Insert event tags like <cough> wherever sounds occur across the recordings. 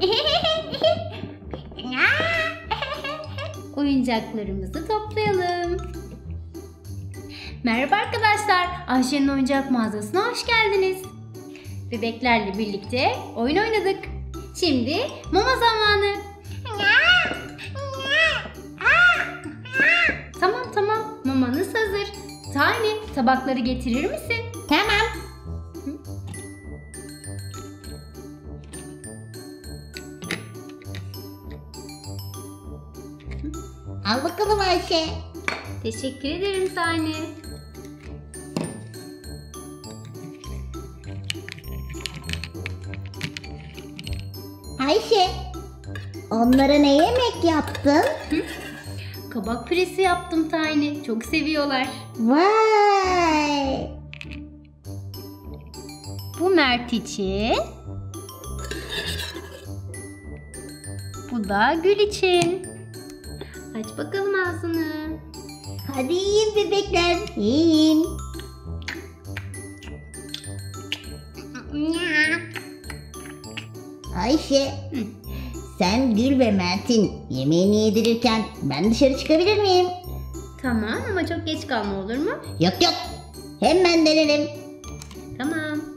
<laughs> Oyuncaklarımızı toplayalım. Merhaba arkadaşlar. Ayşe'nin oyuncak mağazasına hoş geldiniz. Bebeklerle birlikte oyun oynadık. Şimdi mama zamanı. Tamam tamam mamanız hazır. Tiny tabakları getirir misin? Al bakalım Ayşe. Teşekkür ederim Tiny. Ayşe. Onlara ne yemek yaptın? Kabak püresi yaptım Tiny. Çok seviyorlar. Vay. Bu Mert için. Bu da Gül için. Aç bakalım ağzını. Hadi yiyin bebekler. Yiyin. Ayşe. Sen Gül ve Mert'in yemeğini yedirirken ben dışarı çıkabilir miyim? Tamam ama çok geç kalma olur mu? Yok yok. Hemen dönelim. Tamam.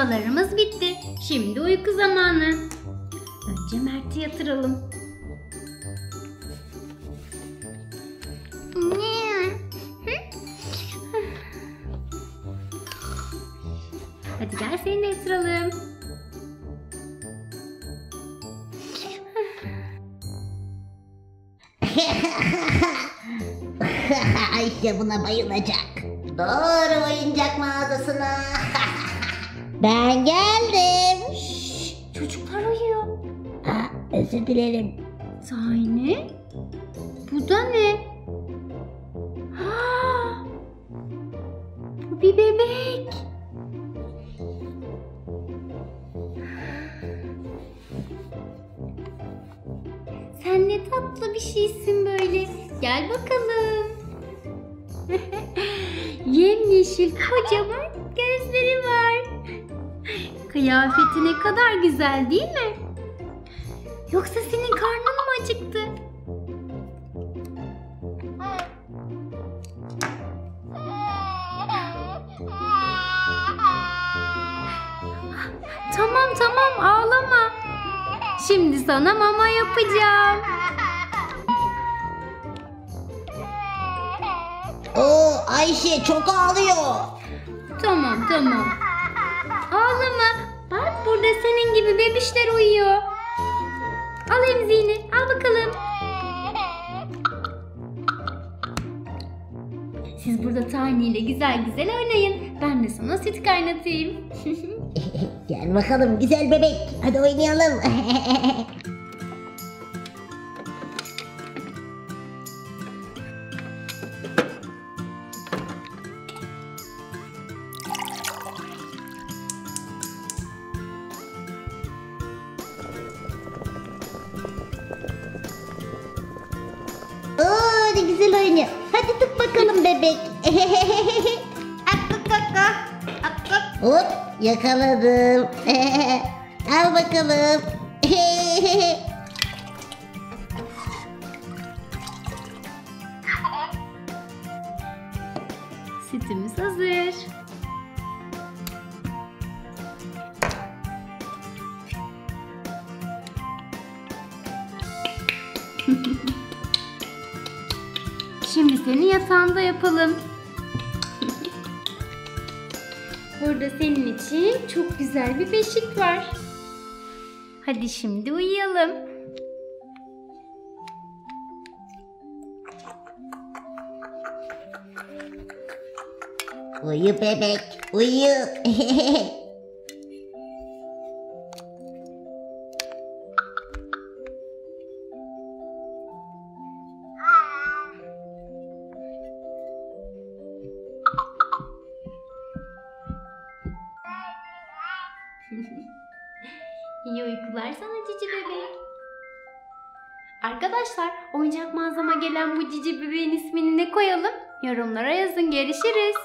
Mamalarımız bitti. Şimdi uyku zamanı. Önce Mert'i yatıralım. Hadi gel seni yatıralım. <laughs> Ayşe buna bayılacak. Doğru oyuncak mağazasına. <laughs> ben geldim. Şşş, çocuklar uyuyor. Aa, özür dilerim. Tane? Bu da ne? Ha! Bu bir bebek. Sen ne tatlı bir şeysin böyle. Gel bakalım. <laughs> Yemyeşil kocaman gözleri var. Kıyafeti ne kadar güzel değil mi? Yoksa senin karnın mı acıktı? Tamam tamam ağlama. Şimdi sana mama yapacağım. Oo Ayşe çok ağlıyor. Tamam tamam. Ağlama. Bak burada senin gibi bebişler uyuyor. Al emziğini. Al bakalım. Siz burada Tiny ile güzel güzel oynayın. Ben de sana süt kaynatayım. <laughs> Gel bakalım güzel bebek. Hadi oynayalım. <laughs> bebek. <laughs> Hop yakaladım. <laughs> Al bakalım. <laughs> Sütümüz hazır. Şimdi seni yatağında yapalım. Burada senin için çok güzel bir beşik var. Hadi şimdi uyuyalım. uyu bebek uyu. <laughs> İyi uykular sana cici bebek. Arkadaşlar oyuncak mağazama gelen bu cici bebeğin ismini ne koyalım? Yorumlara yazın görüşürüz.